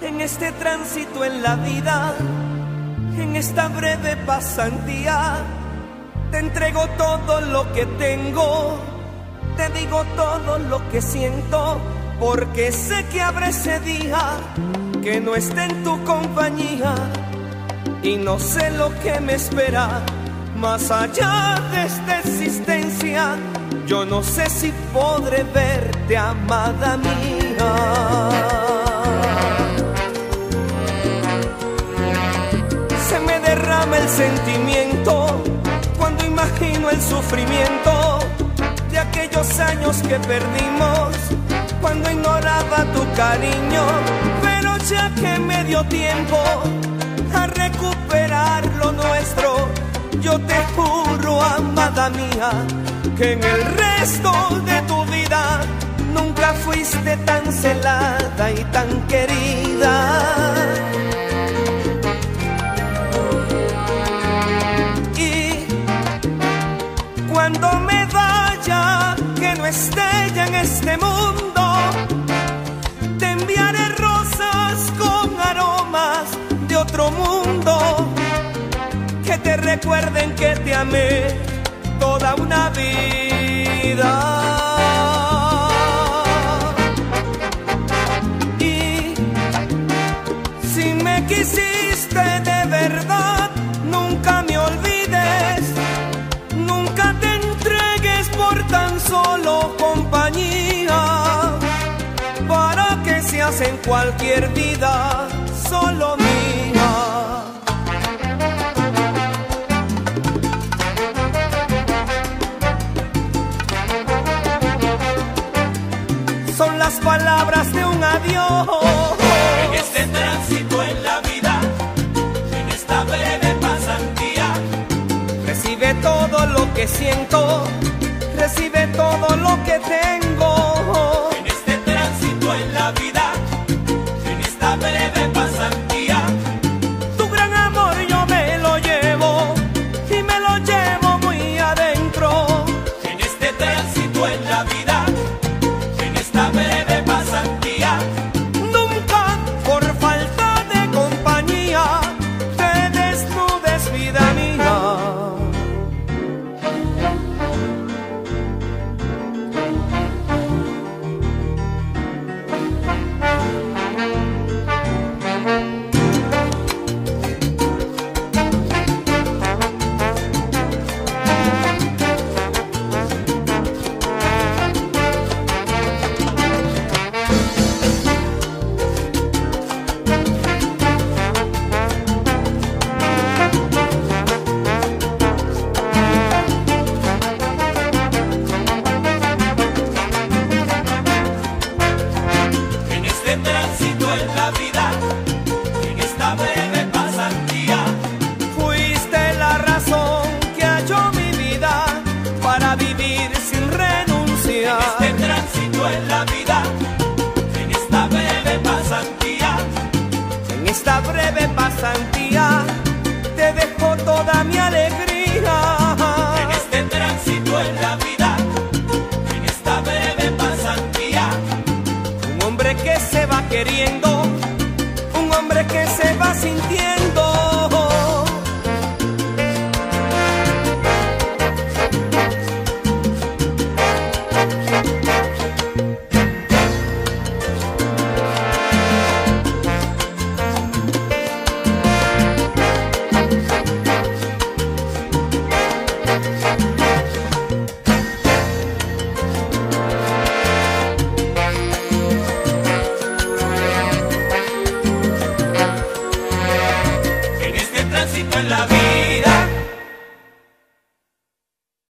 en este tránsito en la vida, en esta breve pasantía. Te entrego todo lo que tengo, te digo todo lo que siento, porque sé que habrá ese día que no esté en tu compañía y no sé lo que me espera más allá de esta existencia. Yo no sé si podré verte, amada mía. Sentimiento cuando imagino el sufrimiento de aquellos años que perdimos cuando ignoraba tu cariño. Pero ya que me dio tiempo a recuperar lo nuestro, yo te juro, amada mía, que en el resto de tu vida nunca fuiste tan celada y tan querida. Cuando me vaya, que no esté ya en este mundo, te enviaré rosas con aromas de otro mundo que te recuerden que te amé toda una vida. Solo compañía, para que seas en cualquier vida solo mía. son las palabras de un adiós. En este tránsito en la vida, en esta breve pasantía, Recibe todo lo que siento, recibe todo lo que tengo. en la vida, en esta breve pasantía, en esta breve pasantía, te dejo toda mi alegría. En este tránsito en la vida, en esta breve pasantía, un hombre que se va queriendo.